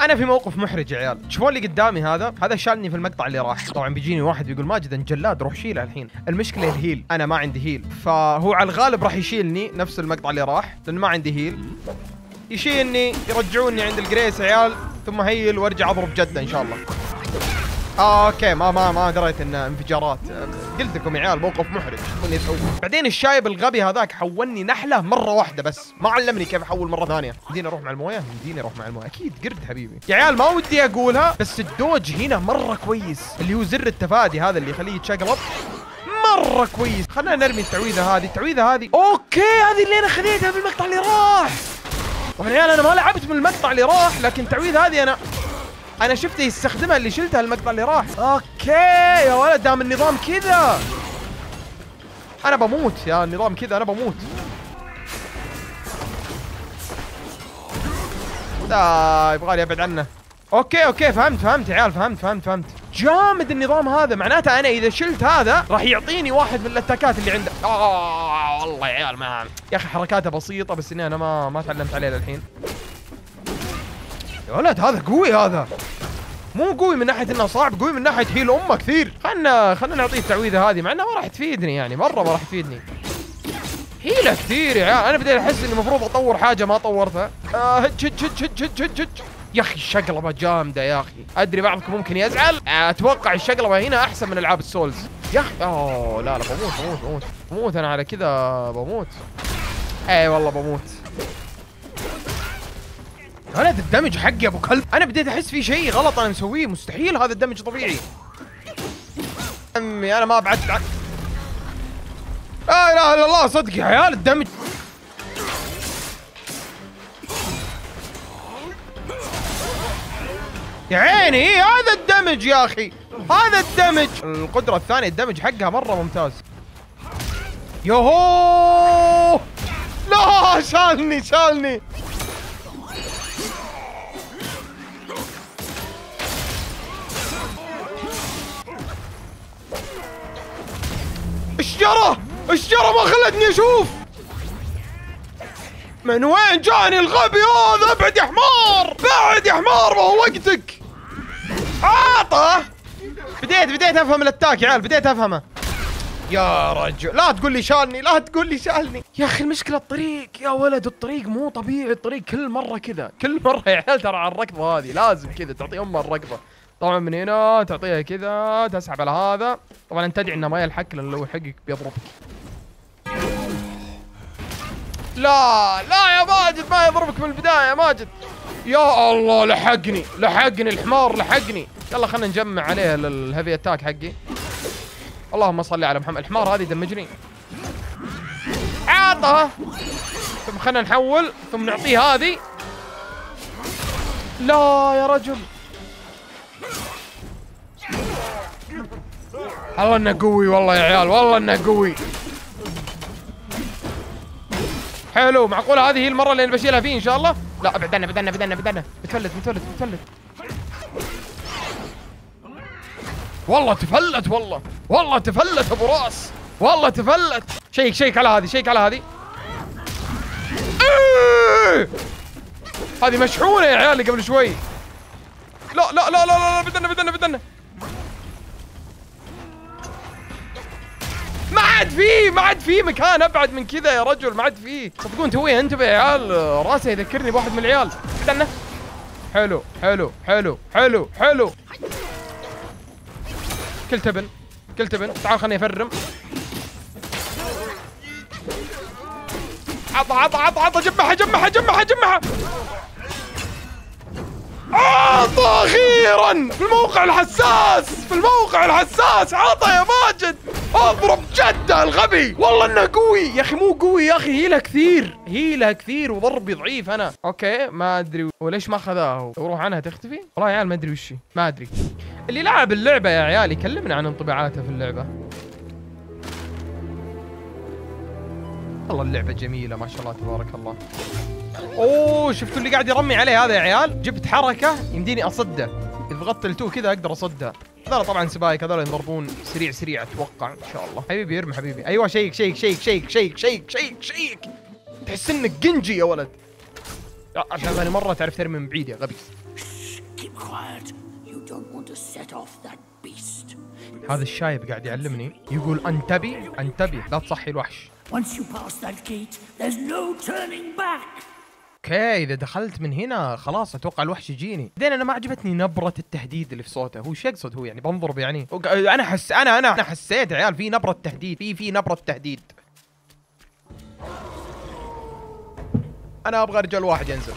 أنا في موقف محرج يا عيال. تشوفون اللي قدامي هذا؟ هذا شالني في المقطع اللي راح. طبعا بيجيني واحد بيقول ماجد انت جلاد روح شيله الحين. المشكلة ال heal. أنا ما عندي heal. فهو على الغالب راح يشيلني نفس المقطع اللي راح لأن ما عندي heal. يشيلني يرجعوني عند ال grace عيال. ثم heal وأرجع أضرب جده إن شاء الله. آه okay ما ما ما دريت انه انفجارات. قلت لكم يا عيال موقف محرج. شو أسوي بعدين الشايب الغبي هذاك حولني نحلة مرة واحدة بس. ما علمني كيف أحول مرة ثانية. يمديني أروح مع الموية؟ يمديني أروح مع الموية. أكيد قرد حبيبي. يا عيال ما ودي أقولها بس ال dodge هنا مرة كويس. اللي هو زر التفادي هذا اللي يخليه يتشقلب. مرة كويس. خلينا نرمي التعويذة هذه. التعويذة هذه okay هذه اللي أنا خذيتها في المقطع اللي راح. طبعا يا عيال أنا ما لعبت من المقطع اللي راح لكن التعويذة هذه أنا أنا شفته يستخدمها اللي شلتها المقطع اللي راح. Okay يا ولد دام النظام كذا. أنا بموت يا النظام كذا أنا بموت. لا يبغالي أبعد عنه. Okay okay فهمت فهمت يا عيال فهمت فهمت فهمت. جامد النظام هذا. معناته أنا إذا شلت هذا راح يعطيني واحد من الأتاكات اللي عنده. آه والله يا عيال ما يا أخي حركاته بسيطة بس إني أنا ما ما تعلمت عليه للحين. يا ولد هذا قوي هذا. مو قوي من ناحية إنه صعب قوي من ناحية هيل أمه كثير. خلنا خلنا نعطيه التعويذة هذه مع انها ما راح تفيدني يعني مرة ما راح تفيدني. هيلة كثير يا عيال أنا بديت أحس إني المفروض أطور حاجة ما طورتها. آه هج هج هج هج هج هج هج. يا أخي الشقلبة جامدة يا أخي. أدري بعضكم ممكن يزعل. آه، أتوقع الشقلبة هنا أحسن من ألعاب ال Souls. يا أخي أوه لا لا بموت بموت بموت. بموت أنا على كذا بموت. اي والله بموت. ولد ال damage حقي أبو كلب. أنا بديت أحس في شيء غلط أنا مسويه. مستحيل هذا ال damage طبيعي. أمي أنا ما بعدت عن لا إله إلا الله صدق يا عيال ال damage. يا عيني هذا الدمج يا أخي هذا الدمج. القدرة الثانية الدمج حقها مرة ممتاز. يوهو! لا شالني شالني. الشجرة! الشجرة ما خلتني أشوف! من وين جاني الغبي هذا؟ ابعد يا حمار! بعد يا حمار ما هو وقتك! عاطه! بديت بديت أفهم الأتاك يا عيال بديت أفهمه. يا رجل لا تقول لي شالني لا تقول لي شالني. يا أخي المشكلة الطريق يا ولد الطريق مو طبيعي الطريق كل مرة كذا. كل مرة يا عيال ترى على الركضة هذه لازم كذا تعطي امها الركضة. طبعا من هنا تعطيها كذا تسحب على هذا. طبعا أنت تدري إنه ما يلحق لأن لو يحقك بيضربك. لا لا يا ماجد ما يضربك من البداية يا ماجد. يا الله لحقني لحقني الحمار لحقني. يلا خلينا نجمع عليه الهيفي أتاك حقي. اللهم صل على محمد. الحمار هذه دمجني. عاطه. ثم خلينا نحول ثم نعطيه هذه. لا يا رجل. والله انه قوي والله يا عيال والله انه قوي. حلو معقولة هذه هي المرة اللي بشيلها فيه إن شاء الله؟ لا ابعد عنا ابعد عنا ابعد ابعد بتفلت بتفلت بتفلت والله تفلت والله. والله تفلت أبو راس. والله تفلت. شيك شيك على هذه شيك على هذه. إيه! هذه مشحونة يا عيال قبل شوي. لا لا لا لا لا بدنا بدنا بدنا. عاد في ما عاد في مكان أبعد من كذا يا رجل ما عاد في. صدقون توي انتبه يا عيال. راسه يذكرني بواحد من العيال. استنى. حلو حلو حلو حلو حلو. كل تبن كل تبن تعال خليني افرم. عطى عطى عطى عطى جمعها جمعها جمعها جمعها. عطى أخيرا. في الموقع الحساس في الموقع الحساس. عطى يا ماجد. أضرب جده الغبي. والله إنه قوي. يا أخي مو قوي يا أخي هيلة كثير. هيلة كثير وضربي ضعيف أنا. أوكي ما أدري وليش ما خذاها هو. وروح عنها تختفي؟ والله يا عيال ما أدري وش. ما أدري. اللي لعب اللعبة يا عيال يكلمنا عن انطباعاته في اللعبة. والله اللعبة جميلة ما شاء الله تبارك الله. أوه شفتوا اللي قاعد يرمي عليه هذا يا عيال؟ جبت حركة يمديني أصده. إذا ضغطت L2 كذا أقدر اصدها هذول طبعا سبايك هذول ينضربون سريع سريع أتوقع إن شاء الله. حبيبي ارمي حبيبي. أيوه شيك شيك شيك شيك شيك شيك شيك شيك. تحس إنك جنجي يا ولد. لا، عشان ثاني مرة تعرف ترمي من بعيد يا غبي. هذا الشايب قاعد يعلمني. يقول أنتبه أنتبه لا تصحي الوحش. Once you pass that gate, there's no turning back. أوكي إذا دخلت من هنا خلاص أتوقع الوحش يجيني. بعدين أنا ما عجبتني نبرة التهديد اللي في صوته. هو إيش يقصد هو يعني بنضرب يعني أنا حس أنا أنا أنا حسيت يا عيال في نبرة تهديد في في نبرة تهديد. أنا أبغى رجال واحد ينزل.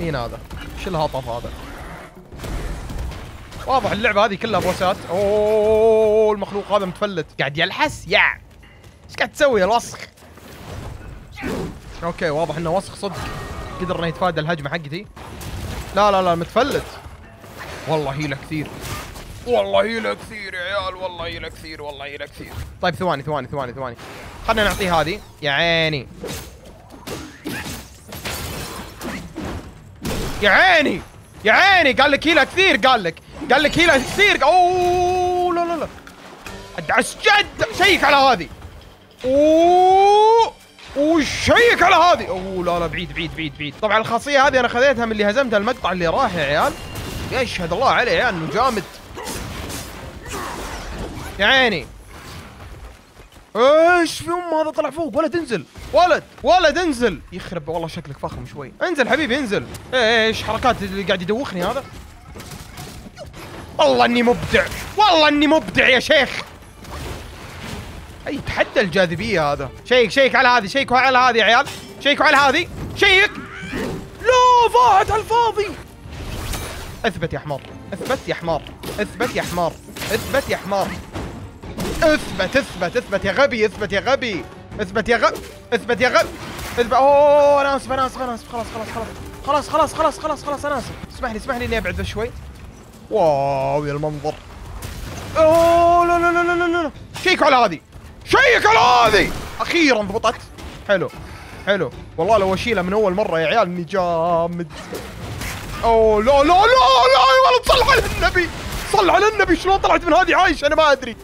مين هذا؟ إيش الهطف هذا؟ واضح اللعبة هذه كلها بوسات. أوه المخلوق هذا متفلت. قاعد يلحس؟ يا. إيش قاعد تسوي الوسخ؟ أوكي واضح إنه وسخ صدق. قدر انه يتفادى الهجمة حقتي. لا لا لا متفلت. والله هيلة كثير. والله هيلة كثير يا عيال والله هيلة كثير والله هيلة كثير. طيب ثواني ثواني ثواني ثواني. خلينا نعطيه هذه. يا عيني. يا عيني! يا عيني! قال لك هيلة كثير قال لك. قال لك هيلة كثير. أوه لا لا لا. أدعس جد. شيك على هذه. أوه. وشيك على هذه. أوه لا لا بعيد بعيد بعيد بعيد. طبعا الخاصية هذه أنا خذيتها من اللي هزمتها المقطع اللي راح يا عيال. يشهد الله عليه يا عيال إنه جامد. يا عيني. إيش في ام هذا طلع فوق. ولد انزل. ولد ولد انزل. يخرب والله شكلك فخم شوي. انزل حبيبي انزل. إيش حركات اللي قاعد يدوخني هذا؟ والله إني مبدع. والله إني مبدع يا شيخ. أي تحدى الجاذبية هذا. شيك شيك على هذه شيكوا على هذه يا عيال. شيكوا على هذه. شيك. لا ضاعت على الفاضي. أثبت يا حمار. أثبت يا حمار. أثبت يا حمار. أثبت يا حمار. أثبت أثبت أثبت يا غبي أثبت يا غبي. أثبت يا غبي أثبت يا غبي أثبت. أوه أنا آسف أنا آسف أنا آسف. خلاص خلاص خلاص. خلاص خلاص خلاص خلاص خلاص أنا آسف. اسمح لي اسمح لي إني أبعد شوي. واو يا المنظر. أوه لا لا لا لا لا لا شيكوا على هذه. شيك على هذه أخيرا ضبطت. حلو. حلو. والله لو اشيلها من أول مرة يا عيال إني جامد. أوه لا لا لا لا يا ولد صل على النبي. صل على النبي. شلون طلعت من هذه عايش أنا ما أدري.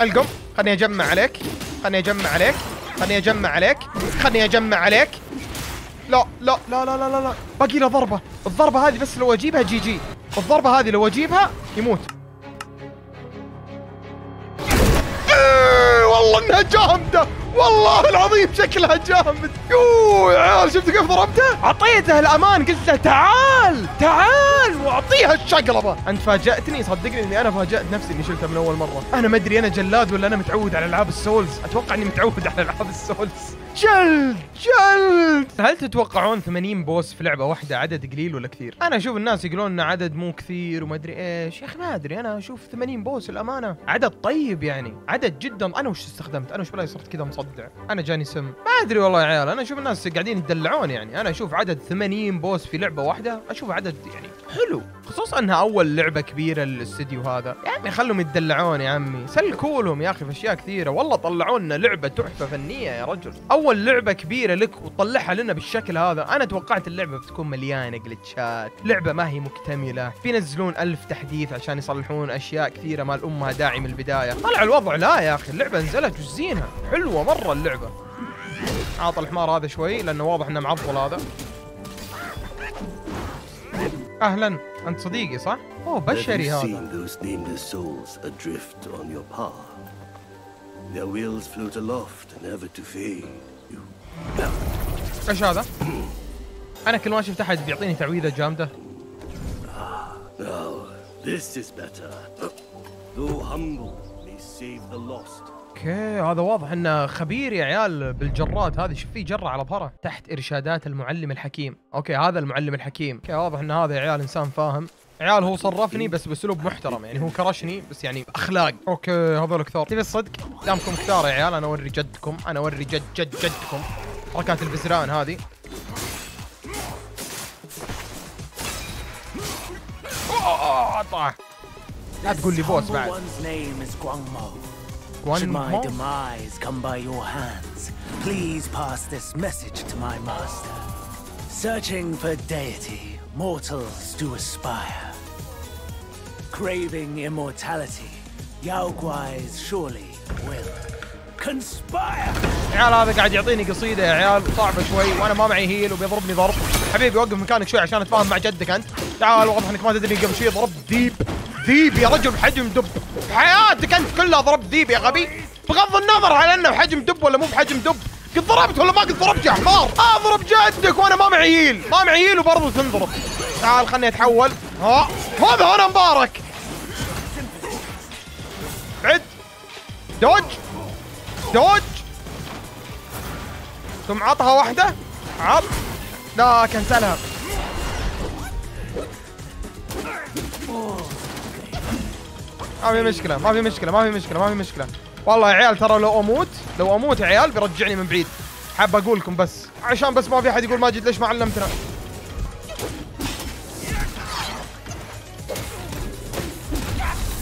ألقم. خلني أجمع عليك. خلني أجمع عليك. خلني أجمع عليك. خلني أجمع عليك. لا لا لا لا لا لا. باقي له ضربة. الضربة هذه بس لو أجيبها GG. الضربة هذه لو أجيبها يموت. انها جامده والله العظيم شكلها جامد yo يا عيال شفت كيف ضربته؟ أعطيته الأمان قلت له تعال تعال وأعطيها الشقلبة. أنت فاجأتني صدقني إني أنا فاجأت نفسي إني شلتها من أول مرة. أنا ما أدري أنا جلاد ولا أنا متعود على ألعاب ال Souls. أتوقع إني متعود على ألعاب ال Souls. جلد جلد. هل تتوقعون 80 boss في لعبة واحدة عدد قليل ولا كثير؟ أنا أشوف الناس يقولون إن عدد مو كثير وما أدري إيش. يا أخي ما أدري أنا أشوف 80 boss الأمانة. عدد طيب يعني عدد جدا. أنا وش استخدمت؟ أنا وش بلاي صرت كذا مصدع؟ أنا جاني سم. ما أدري والله يا عيال. أنا أشوف الناس قاعدين يدلعون يعني. أنا أشوف عدد 80 boss في لعبة واحدة أشوف عدد يعني حلو. خصوصا إنها أول لعبة كبيرة للاستديو هذا. يا عمي خلهم يتدلعون يا عمي. سلكوا لهم يا أخي في أشياء كثيرة. والله طلعوا لنا لعبة تحفة فنية يا رجل. أول لعبة كبيرة لك وتطلعها لنا بالشكل هذا. أنا توقعت اللعبة بتكون مليانة جلتشات لعبة ما هي مكتملة. بينزلون ألف تحديث عشان يصلحون أشياء كثيرة ما الامها داعي من البداية. طلع الوضع لا يا أخي. اللعبة نزلت وزينها حلوة مرة اللعبة. عاط الحمار هذا شوي لأنه واضح إنه معضل هذا. أهلا. أنت صديقي صح؟ أوه بشري هذا? Their wills float aloft, never to fade. إيش هذا؟ أنا كل ما شفت احد بيعطيني تعويذة جامدة. okay هذا واضح إنه خبير يا عيال بالجرات هذه. شوف في جرة على ظهره تحت إرشادات المعلم الحكيم. okay هذا المعلم الحكيم. okay واضح إن هذا يا عيال إنسان فاهم. عيال هو صرفني بس بأسلوب محترم. يعني هو كرشني بس يعني باخلاق okay هذول كثار. تبي الصدق؟ دامكم كثار يا عيال أنا أوري جدكم. أنا أوري جد جد جدكم. حركات البزران هذه أوه، طاح لا تقول لي بوس Humble بعد one's name is Guangmo. Should Guangmo? my demise come by your hands, please pass this message to my master. Searching for deity, mortals do aspire. Craving immortality, Yao Guais surely will conspire. عيال هذا قاعد يعطيني قصيدة يا عيال صعبة شوي وأنا ما معي هيل وبيضربني ضرب. حبيبي وقف مكانك شوي عشان اتفاهم مع جدك أنت. تعال واضح إنك ما تدري قبل شيء ضربت ذيب ذيب يا رجل بحجم دب. حياتك أنت كلها ضربت ذيب يا غبي. بغض النظر على إنه بحجم دب ولا مو بحجم دب. قد ضربت ولا ما قد ضربت يا حمار؟ اضرب جدك وأنا ما معي هيل ما معي هيل وبرضه تنضرب. تعال خلني أتحول. ها هذا هنا مبارك. عد. دوج. دوج. ثم عطها واحدة. عط. لا كنسلها. ما في مشكلة ما في مشكلة ما في مشكلة ما في مشكلة. والله يا عيال ترى لو أموت لو أموت يا عيال بيرجعني من بعيد. حاب أقول لكم بس عشان بس ما في أحد يقول ماجد ليش ما علمتنا؟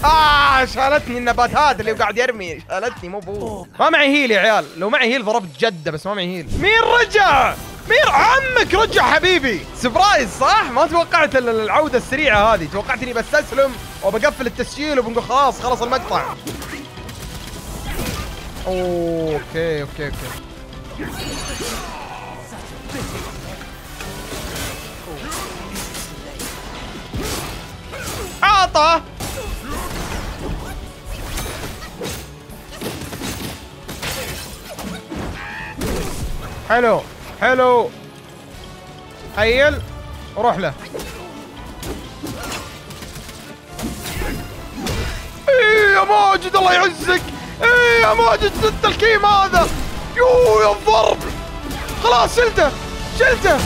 آه شالتني النباتات اللي قاعد يرمي. شالتني مو بو. ما معي heal يا عيال. لو معي heal ضربت جدة بس ما معي heal. مين رجع؟ مين عمك رجع حبيبي؟ surprise صح؟ ما توقعت ال- العودة السريعة هذه. توقعت إني بستسلم وبقفل التسجيل وبنقول خلاص خلص المقطع. أوكي أوكي أوكي. عطى حلو حلو. هيل وروح له. إيه يا ماجد الله يعزك. إيه يا ماجد ضد الكيم هذا. يو يا الضرب. خلاص شلته شلته.